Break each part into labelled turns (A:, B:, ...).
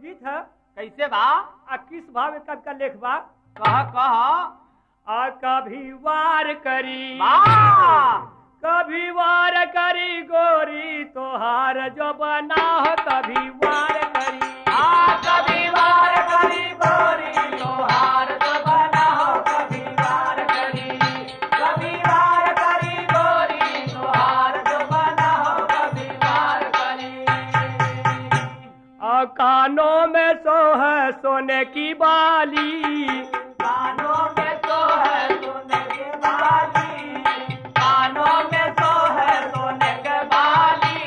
A: कैसे बा?
B: आ किस भाव कब का लेख बा?
A: कह कह।
B: आ कभी वार करी। कभी वार करी गोरी तोहार जो बना हो कभी वार कानों में सोह सोने की बाली।
A: कानों में तो है सोने के बाली। कानों में तो है सोने के बाली।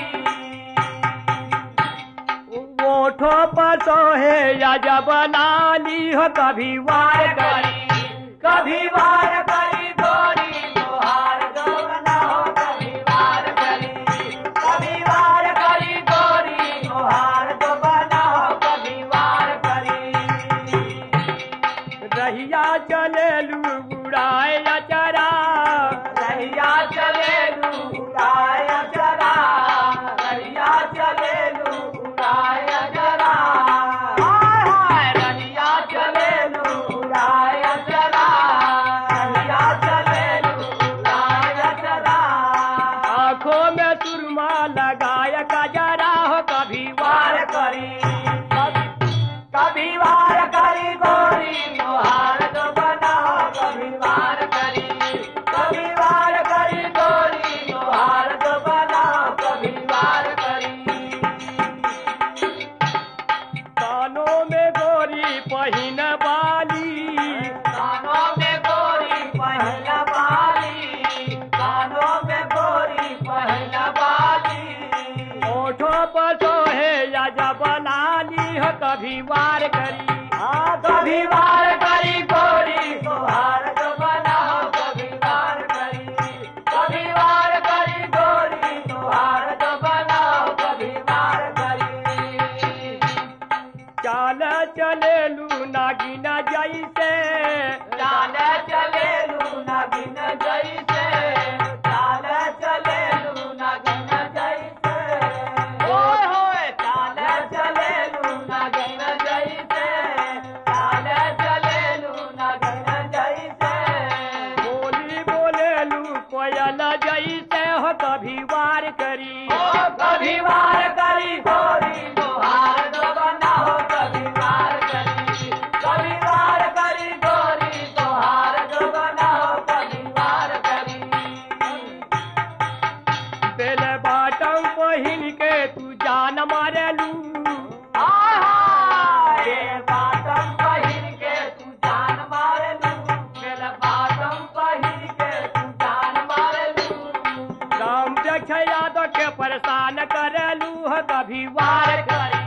B: ओठों पर सोहे या जब लाली हो कभी वार करी।
A: कभी वार करी।
B: रहिया चले लू
A: उड़ाय जरा रहिया चले लू उड़ाय जरा हाय, रहिया चले लू जरा चले लू उड़ाय जरा
B: में सुरमा लगाया कजरा हो कभी
A: वार करी।
B: ओठों पर सोहे या जब लाली हो कभी वार करी।
A: हाँ कभी वार करी गोरी तोहार जो बनाओ कभी वार करी। कभी वार करी गोरी वार करी।
B: चाल चले लू नागिना जैसे कभी वार करी।
A: कभी वार करी।
B: के परेशान कर लू कभी वार
A: करी